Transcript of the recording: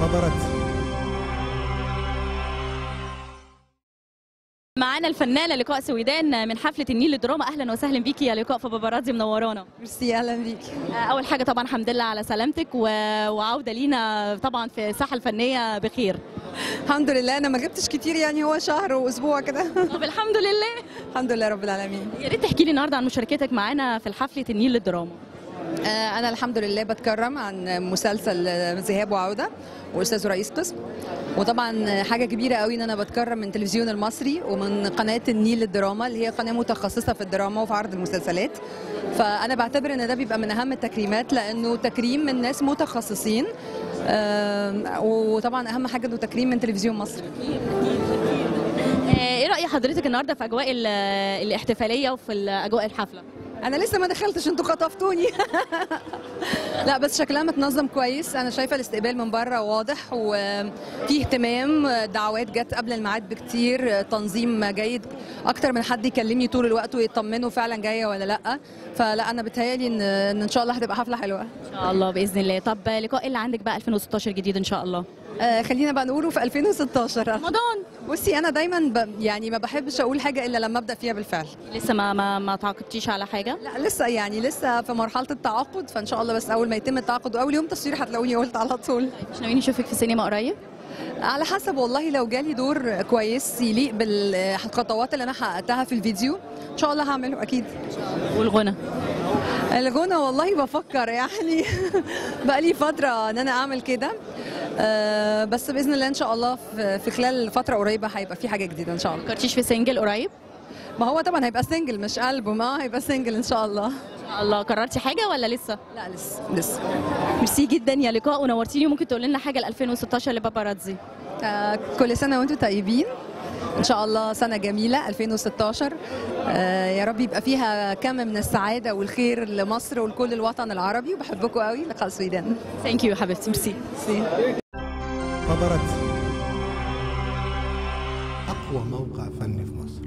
باباراتزي معانا الفنانه لقاء سويدان من حفلة النيل للدراما. أهلا وسهلا بيكي يا لقاء في باباراتزي منورانا ميرسي أهلا بيكي آه، أول حاجة طبعا الحمد لله على سلامتك و... وعودة لينا طبعا في الساحة الفنية بخير. الحمد لله. أنا ما جبتش كتير يعني هو شهر وأسبوع كده. طب الحمد لله. الحمد لله رب العالمين. يا ريت تحكي لي النهارده عن مشاركتك معانا في حفلة النيل للدراما. آه، أنا الحمد لله بتكرم عن مسلسل ذهاب وعودة وأستاذ رئيس قسم. وطبعا حاجة كبيرة قوي إن أنا بتكرم من التلفزيون المصري ومن قناة النيل للدراما اللي هي قناة متخصصة في الدراما وفي عرض المسلسلات. فأنا بعتبر إن ده بيبقى من أهم التكريمات لأنه تكريم من ناس متخصصين آه، وطبعا أهم حاجة إنه تكريم من تلفزيون مصري. آه، إيه رأي حضرتك النهارده في أجواء ال- الإحتفالية وفي أجواء الحفلة؟ أنا لسه ما دخلتش أنتوا خطفتوني. لا بس شكلها متنظم كويس. أنا شايفة الاستقبال من بره واضح وفي اهتمام. دعوات جت قبل الميعاد بكتير. تنظيم جيد. أكتر من حد يكلمني طول الوقت ويطمنوا فعلا جاية ولا لأ. فلا أنا بتهيألي إن إن شاء الله هتبقى حفلة حلوة. إن شاء الله بإذن الله. طب لقاء اللي عندك بقى 2016 جديد إن شاء الله. آه خلينا بقى نقوله في 2016 رمضان. بصي أنا دايما ب يعني ما بحبش أقول حاجة إلا لما أبدأ فيها بالفعل. لسه ما ما, ما تعاقدتيش على حاجة؟ لا لسه يعني لسه في مرحلة التعاقد فإن شاء الله بس أول ما يتم التعاقد وأول يوم تصوير هتلاقوني قلت على طول. مش ناويين نشوفك في السينما قريب؟ على حسب والله لو جالي دور كويس يليق بالخطوات اللي أنا حققتها في الفيديو إن شاء الله هعمله أكيد. والغنى؟ الغنى والله بفكر يعني. بقى لي فترة إن أنا أعمل كده. بس بإذن الله إن شاء الله في خلال فترة قريبة هيبقى في حاجة جديدة إن شاء الله. فكرتيش في single قريب؟ ما هو طبعا هيبقى single مش البوم آه هيبقى single إن شاء الله. إن شاء الله. قررتي حاجة ولا لسه؟ لا لسه. لسه. ميرسي جدا يا لقاء ونورتيني ممكن تقول لنا حاجة ل 2016 لباباراتزي؟ آه، كل سنة وأنتم طيبين. إن شاء الله سنة جميلة 2016 آه، يا رب يبقى فيها كم من السعادة والخير لمصر ولكل الوطن العربي. وبحبكم قوي. لقاء سويدان. thank you حبيبتي. ميرسي. باباراتزي أقوى موقع فني في مصر.